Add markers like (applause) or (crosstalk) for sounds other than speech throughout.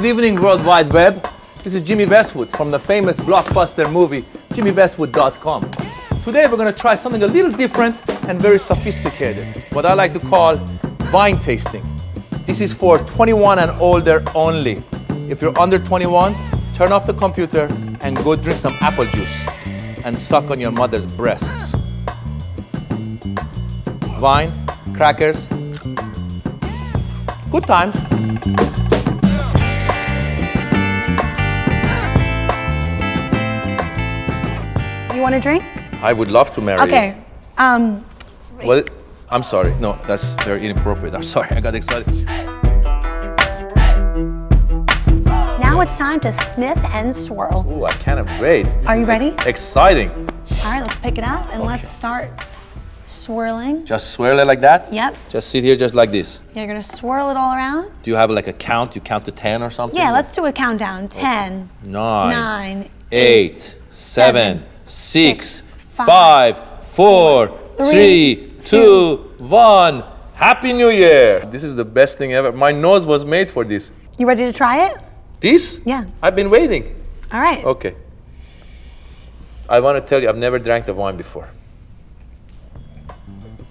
Good evening, World Wide Web. This is Jimmy Vestvood from the famous blockbuster movie, jimmyvestvood.com. Today we're going to try something a little different and very sophisticated, what I like to call wine tasting. This is for 21 and older only. If you're under 21, turn off the computer and go drink some apple juice and suck on your mother's breasts. Wine, crackers, good times. You want a drink? I would love to marry Okay. Um, you. Well, I'm sorry. No, that's very inappropriate. I'm sorry. (laughs) I got excited. now it's time to sniff and swirl. Ooh, I can't wait. This Are you ready? ex- exciting. All right, let's pick it up and let's start swirling. Just swirl it like that? Yep. Just sit here just like this. You're gonna swirl it all around. Do you have like a count? You count to 10 or something? Yeah, let's do a countdown. Ten, Nine, nine, eight, seven, six, five, four, three, two, one. Happy New Year! This is the best thing ever. My nose was made for this. You ready to try it? This? Yes. I've been waiting. All right. Okay. I want to tell you, I've never drank the wine before.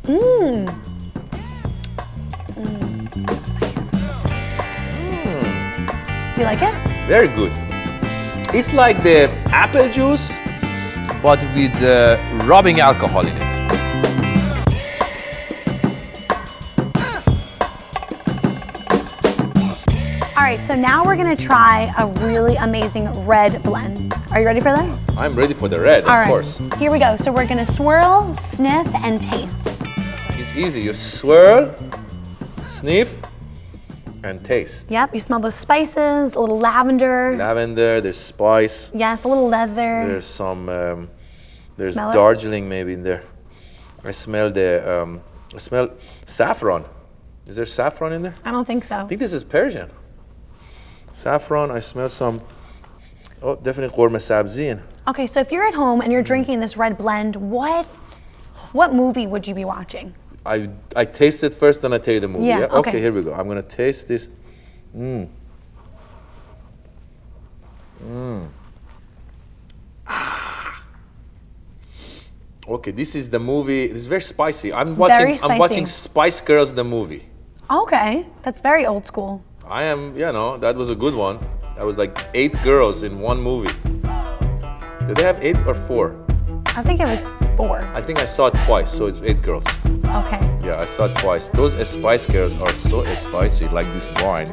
Mmm. Mmm. Do you like it? Very good. It's like the apple juice, but with uh, rubbing alcohol in it. All right, so now we're gonna try a really amazing red blend. Are you ready for this? I'm ready for the red, All of right. course. Here we go. So we're gonna swirl, sniff, and taste. It's easy. You swirl, sniff, and taste. Yep, you smell those spices, a little lavender. Lavender, there's spice, yes, a little leather. there's some, um, there's Smell it? Darjeeling maybe in there. I smell the, um, I smell saffron. Is there saffron in there? I don't think so. I think this is Persian. Saffron, I smell some, oh, definitely ghormeh sabzi in. Okay, so if you're at home and you're drinking this red blend, what what movie would you be watching? I, I taste it first, then I tell you the movie. Yeah, Okay. okay. here we go. I'm gonna taste this. Mmm. Mmm. Ah. Okay, this is the movie. It's very spicy. I'm watching. Very I'm watching. Spice Girls the movie. Okay, that's very old school. I am. You know, that was a good one. That was like eight girls in one movie. Did they have eight or four? I think it was four. I think I saw it twice, so it's eight girls. Okay. Yeah, I saw it twice. Those Spice Girls are so spicy, like this wine.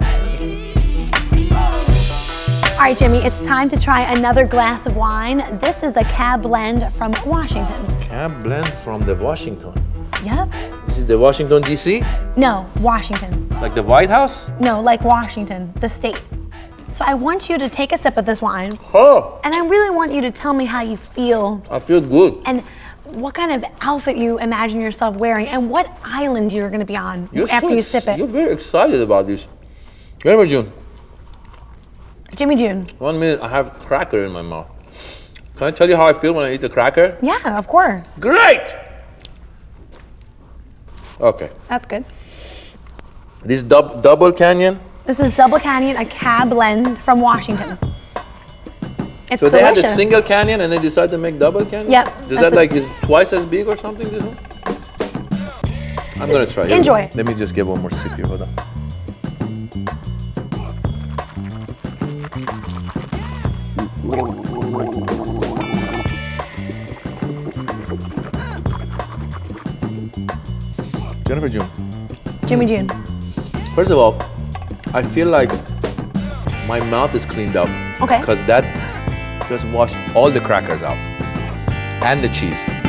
All right, Jimmy, it's time to try another glass of wine. This is a cab blend from Washington. Cab blend from the Washington. Yep. This is the Washington D.C., No, Washington. like the White House. No, like Washington, the state. So I want you to take a sip of this wine, Oh, and I really want you to tell me how you feel I feel good. and what kind of outfit you imagine yourself wearing and what island you're going to be on after so you sip it. You're very excited about this. Remember, June? Jimmy June. One minute, I have cracker in my mouth. Can I tell you how I feel when I eat the cracker? Yeah, of course. Great. Okay, That's good. this dub- double canyon. This is Double Canyon, a cab blend from Washington. It's So they had a single canyon and they decided to make double canyon. Yep, Is that like is twice as big or something? This one. I'm gonna try. Here Enjoy. go. Let me just get one more sip here. Hold on. Jennifer June. Jimmy June. First of all, I feel like my mouth is cleaned up. Okay. Because that just washed all the crackers out and the cheese.